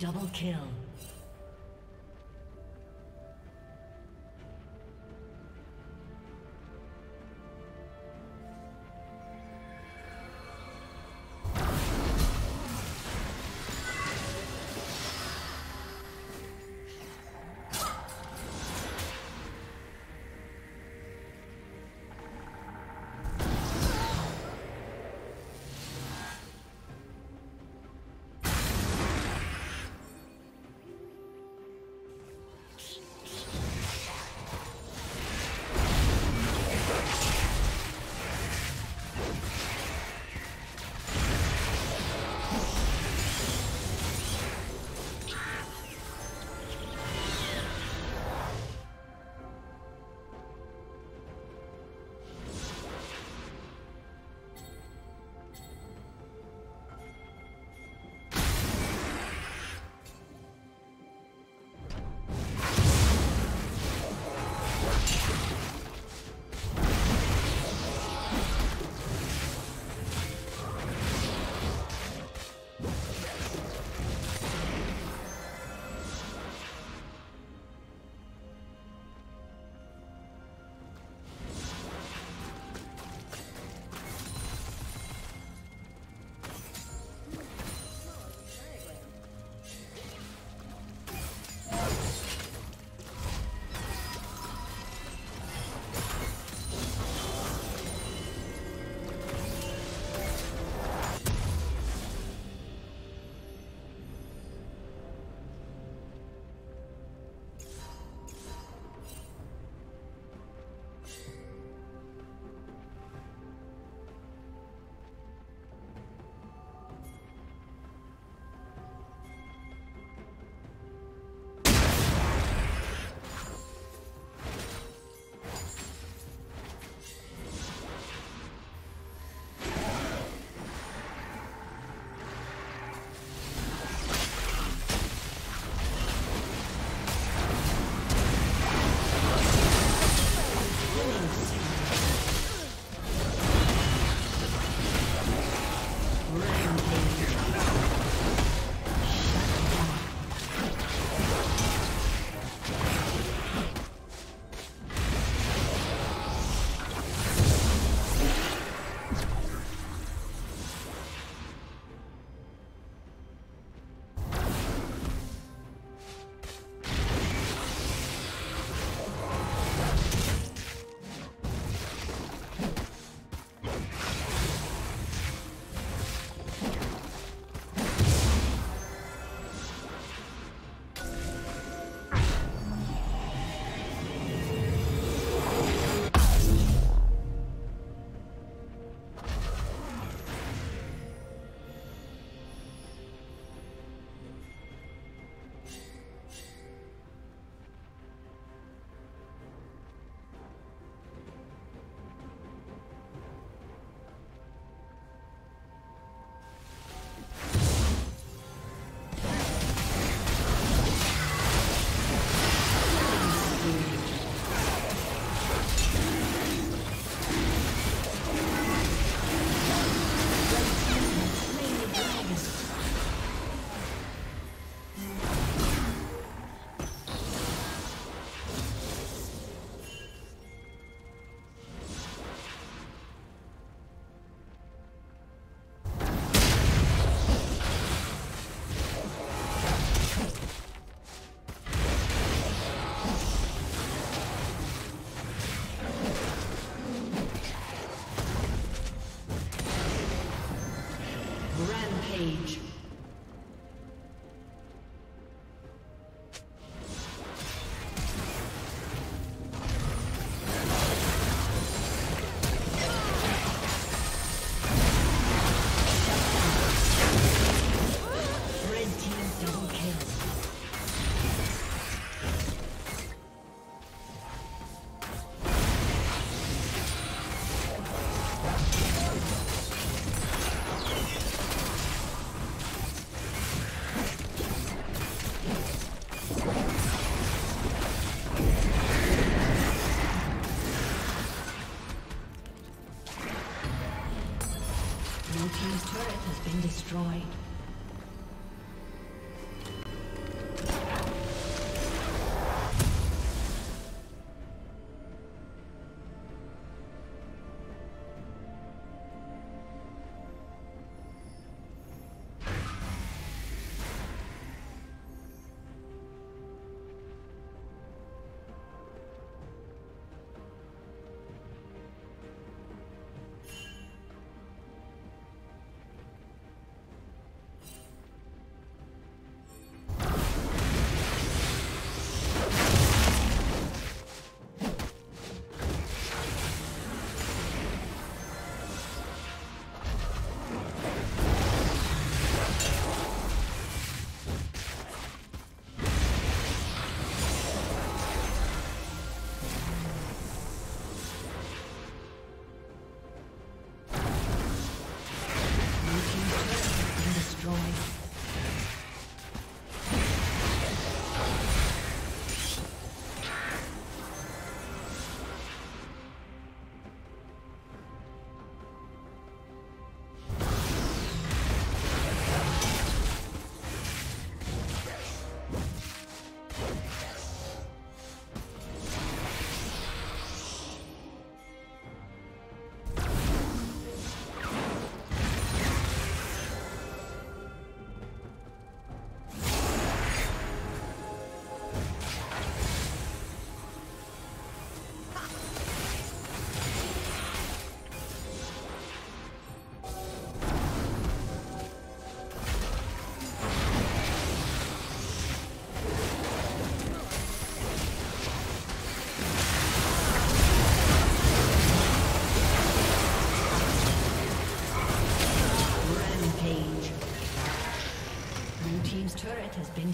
Double kill.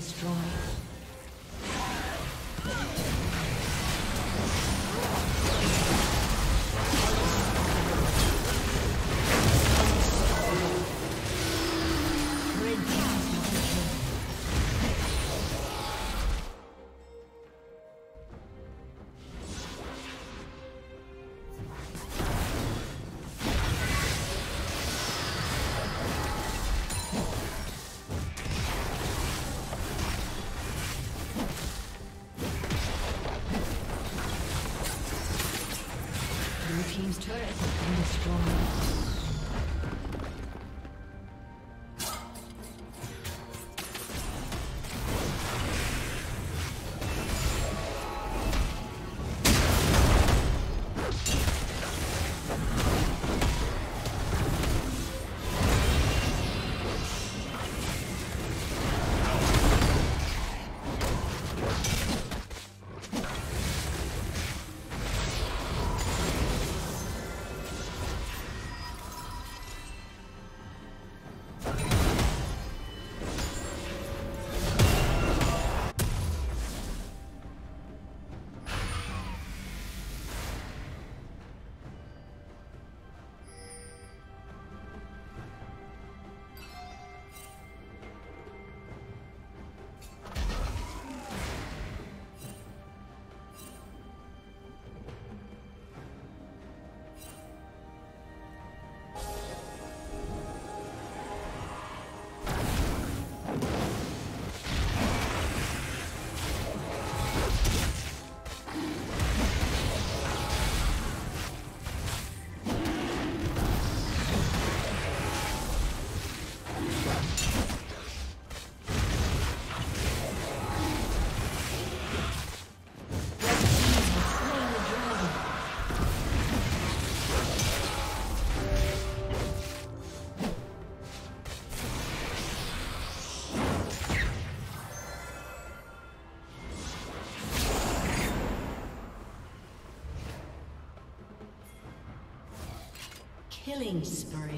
Destroyed. Killing spree.